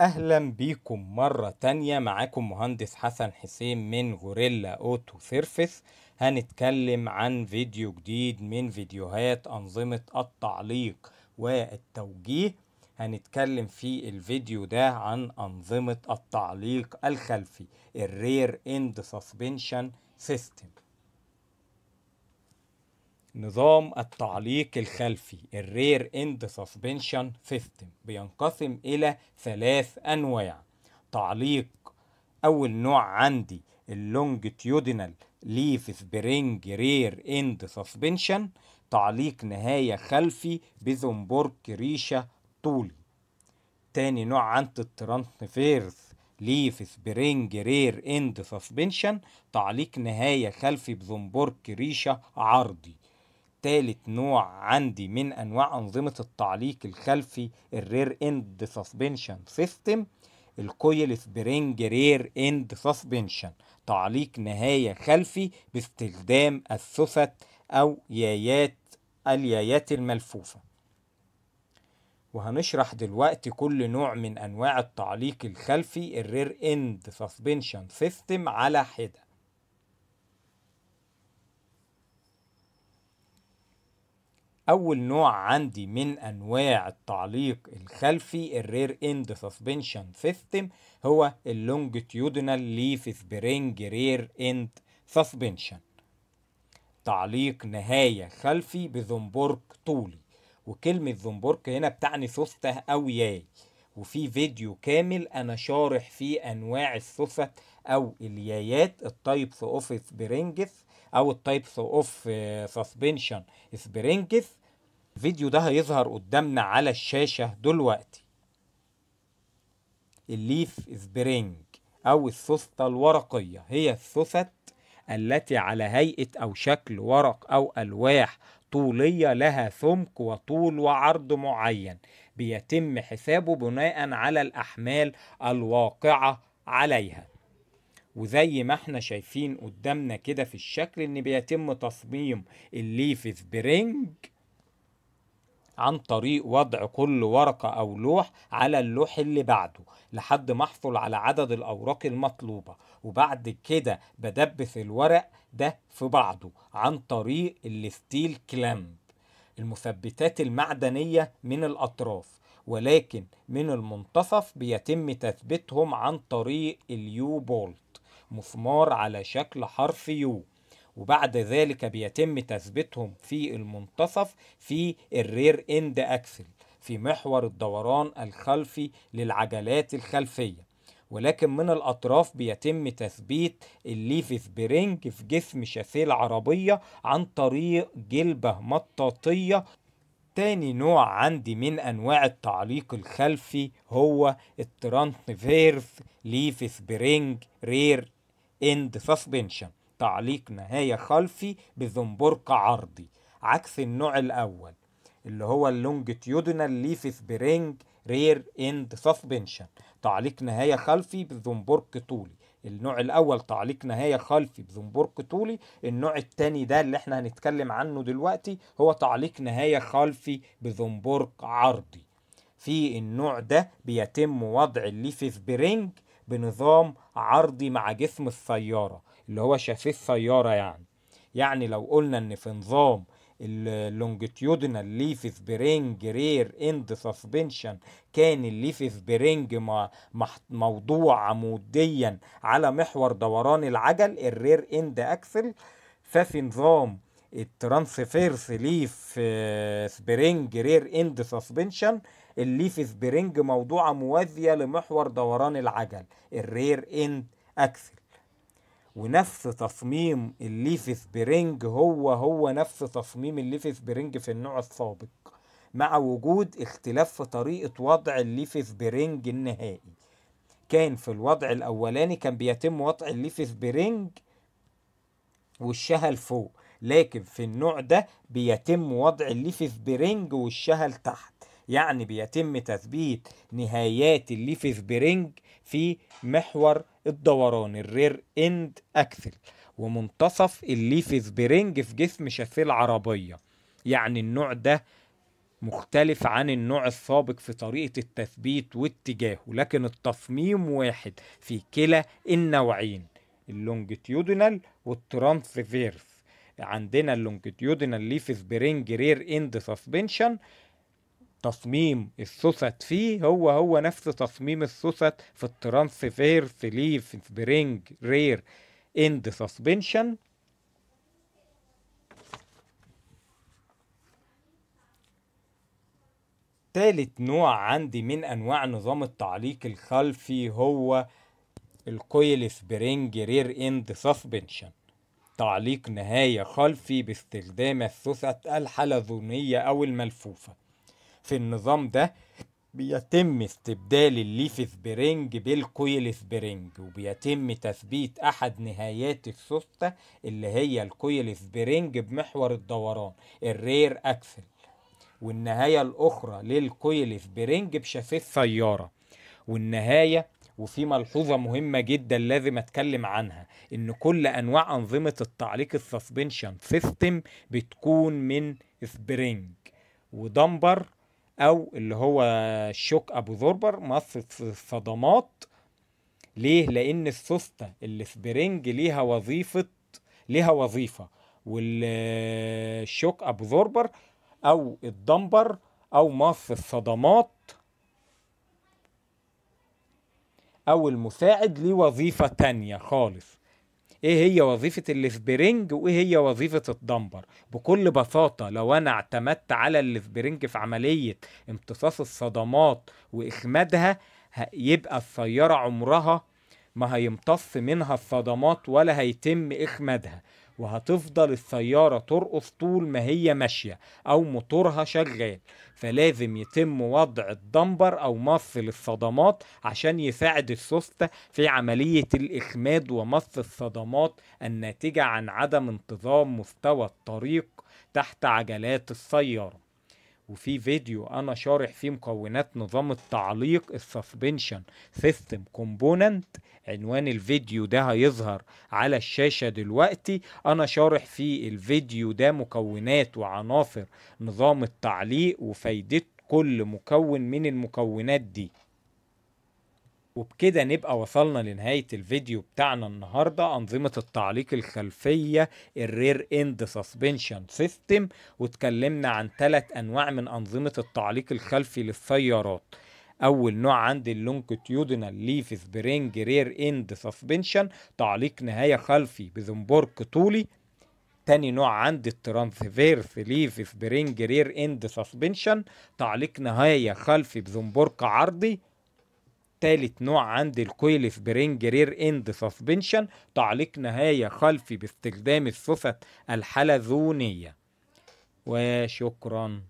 أهلا بيكم مرة تانية. معاكم مهندس حسن حسين من غوريلا أوتو سيرفيس هنتكلم عن فيديو جديد من فيديوهات أنظمة التعليق والتوجيه. هنتكلم في الفيديو ده عن أنظمة التعليق الخلفي ال rear end suspension system. نظام التعليق الخلفي ال rear end suspension system بينقسم إلى ثلاث أنواع. تعليق أول نوع عندي ال longitudinal leaf spring rear end suspension تعليق نهاية خلفي بزنبرك ريشة طولي. تاني نوع عندي ال transverse leaf spring rear end suspension تعليق نهاية خلفي بزنبرك ريشة عرضي. تالت نوع عندي من أنواع أنظمة التعليق الخلفي ال rear end suspension system ال coil spring rear end suspension تعليق نهاية خلفي باستخدام السوست أو يايات اليايات الملفوفة. وهنشرح دلوقتي كل نوع من أنواع التعليق الخلفي ال rear end suspension system على حدة. أول نوع عندي من أنواع التعليق الخلفي ال rear end suspension system هو ال longitudinal leaf spring rear end suspension تعليق نهاية خلفي بزنبرك طولي وكلمة زنبرك هنا بتعني سوستة أو ياي. وفي فيديو كامل أنا شارح فيه أنواع السوست أو اليايات ال types of springs أو ال types of suspension springs الفيديو ده هيظهر قدامنا على الشاشة دلوقتي. ال leaf spring أو السوستة الورقية. هي السوست التي على هيئة أو شكل ورق أو ألواح طولية لها سمك وطول وعرض معين. بيتم حسابه بناء على الأحمال الواقعة عليها. وزي ما إحنا شايفين قدامنا كده في الشكل ان بيتم تصميم ال leaf spring عن طريق وضع كل ورقة أو لوح على اللوح اللي بعده لحد ما أحصل على عدد الأوراق المطلوبة. وبعد كده بدبس الورق ده في بعضه عن طريق ال steel clamp المثبتات المعدنية من الأطراف. ولكن من المنتصف بيتم تثبيتهم عن طريق ال U bolt. مسمار على شكل حرف U وبعد ذلك بيتم تثبيتهم في المنتصف في ال rear end axle في محور الدوران الخلفي للعجلات الخلفية. ولكن من الأطراف بيتم تثبيت ال leaf spring في جسم شاسيه العربية عن طريق جلبة مطاطية. تاني نوع عندي من أنواع التعليق الخلفي هو ال transverse leaf spring rear end suspension تعليق نهاية خلفي بزنبرك عرضي عكس النوع الأول اللي هو ال longitudinal leaf spring rear end suspension تعليق نهاية خلفي بزنبرك طولي. النوع الأول تعليق نهاية خلفي بزنبرك طولي النوع التاني ده اللي إحنا هنتكلم عنه دلوقتي هو تعليق نهاية خلفي بزنبرك عرضي. في النوع ده بيتم وضع ال leaf spring بنظام عرضي مع جسم السيارة اللي هو شاسيه السيارة يعني. يعني لو قلنا إن في نظام ال longitudinal leaf spring rear end suspension كان ال leaf spring موضوع عموديا على محور دوران العجل ال rear end axle ففي نظام ال transverse leaf spring rear end suspension ال leaf spring موضوعة موازية لمحور دوران العجل ال rear end axle. ونفس تصميم ال leaf spring هو هو نفس تصميم ال leaf spring في النوع السابق مع وجود اختلاف في طريقة وضع ال leaf spring النهائي. كان في الوضع الأولاني كان بيتم وضع ال leaf spring وشها لفوق لكن في النوع ده بيتم وضع ال leaf spring وشها لتحت يعني بيتم تثبيت نهايات ال leaf spring في محور الدوران ال rear end axle ومنتصف ال leaf spring في جسم شاسيه العربيه يعني النوع ده مختلف عن النوع السابق في طريقة التثبيت واتجاهه لكن التصميم واحد في كلا النوعين ال longitudinal وال transverse. عندنا ال longitudinal leaf spring rear end suspension تصميم السوست فيه هو هو نفس تصميم السوست في ال transverse leaf spring rear end suspension. تالت نوع عندي من أنواع نظام التعليق الخلفي هو ال coil spring rear end suspension. تعليق نهاية خلفي باستخدام السوست الحلزونية أو الملفوفة. في النظام ده بيتم استبدال ال leaf spring بال coil spring وبيتم تثبيت أحد نهايات السوستة اللي هي ال coil spring بمحور الدوران ال rear axle والنهاية الأخرى لل coil spring بشاسيه سيارة. والنهاية وفي ملحوظة مهمة جدا لازم أتكلم عنها إن كل أنواع أنظمة التعليق ال suspension system بتكون من spring و damper أو اللي هو ال shock absorber مص الصدمات. ليه؟ لأن السوستة ال spring ليها وظيفة ليها وظيفة. وال shock absorber أو ال damper أو مص الصدمات أو المساعد ليه وظيفة تانية خالص. إيه هي وظيفة ال spring وإيه هي وظيفة ال damper؟ بكل بساطة لو أنا اعتمدت على ال spring في عملية امتصاص الصدمات وإخمادها يبقى السيارة عمرها ما هيمتص منها الصدمات ولا هيتم إخمادها. وهتفضل السيارة ترقص طول ما هي ماشية أو موتورها شغال فلازم يتم وضع ال damper أو مص للصدمات عشان يساعد السوستة في عملية الإخماد ومص الصدمات الناتجة عن عدم انتظام مستوى الطريق تحت عجلات السيارة. وفي فيديو أنا شارح فيه مكونات نظام التعليق ال suspension system component عنوان الفيديو ده هيظهر على الشاشة دلوقتي. أنا شارح في الفيديو ده مكونات وعناصر نظام التعليق وفايدة كل مكون من المكونات دي. وبكده نبقى وصلنا لنهاية الفيديو بتاعنا النهاردة أنظمة التعليق الخلفية ال rear end suspension system واتكلمنا عن ثلاث أنواع من أنظمة التعليق الخلفي للسيارات. أول نوع عندي ال longitudinal leaf spring rear end suspension تعليق نهاية خلفي بزنبرك طولي. تاني نوع عندي ال transverse leaf spring rear end suspension تعليق نهاية خلفي بزنبرك عرضي. تالت نوع عندي ال coil spring rear end suspension تعليق نهاية خلفي باستخدام السوست الحلزونية. وشكرا.